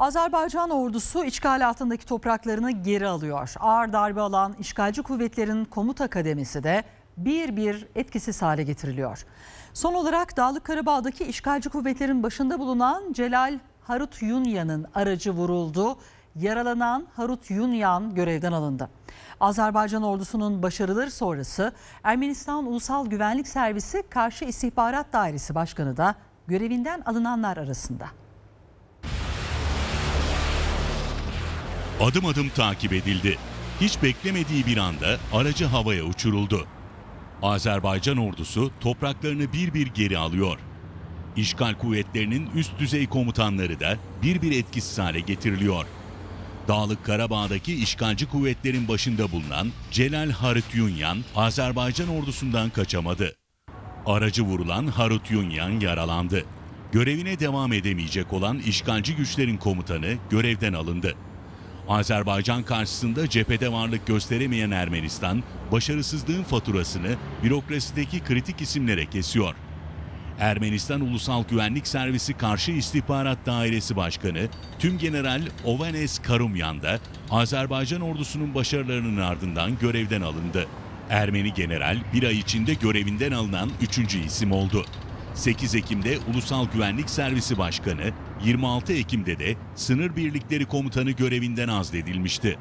Azerbaycan ordusu işgal altındaki topraklarını geri alıyor. Ağır darbe alan işgalci kuvvetlerin komuta kademesi de bir bir etkisiz hale getiriliyor. Son olarak Dağlık Karabağ'daki işgalci kuvvetlerin başında bulunan Celal Harut Yunyan'ın aracı vuruldu. Yaralanan Harut Yunyan görevden alındı. Azerbaycan ordusunun başarıları sonrası Ermenistan Ulusal Güvenlik Servisi Karşı İstihbarat Dairesi Başkanı da görevinden alınanlar arasında. Adım adım takip edildi. Hiç beklemediği bir anda aracı havaya uçuruldu. Azerbaycan ordusu topraklarını bir bir geri alıyor. İşgal kuvvetlerinin üst düzey komutanları da bir bir etkisiz hale getiriliyor. Dağlık Karabağ'daki işgalci kuvvetlerin başında bulunan Celal Harut Yunyan, Azerbaycan ordusundan kaçamadı. Aracı vurulan Harut Yunyan yaralandı. Görevine devam edemeyecek olan işgalci güçlerin komutanı görevden alındı. Azerbaycan karşısında cephede varlık gösteremeyen Ermenistan, başarısızlığın faturasını bürokrasideki kritik isimlere kesiyor. Ermenistan Ulusal Güvenlik Servisi Karşı İstihbarat Dairesi Başkanı Tümgeneral Ovanes Karumyan da Azerbaycan ordusunun başarılarının ardından görevden alındı. Ermeni general bir ay içinde görevinden alınan üçüncü isim oldu. 8 Ekim'de Ulusal Güvenlik Servisi Başkanı, 26 Ekim'de de Sınır Birlikleri Komutanı görevinden azledilmişti.